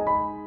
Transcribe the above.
you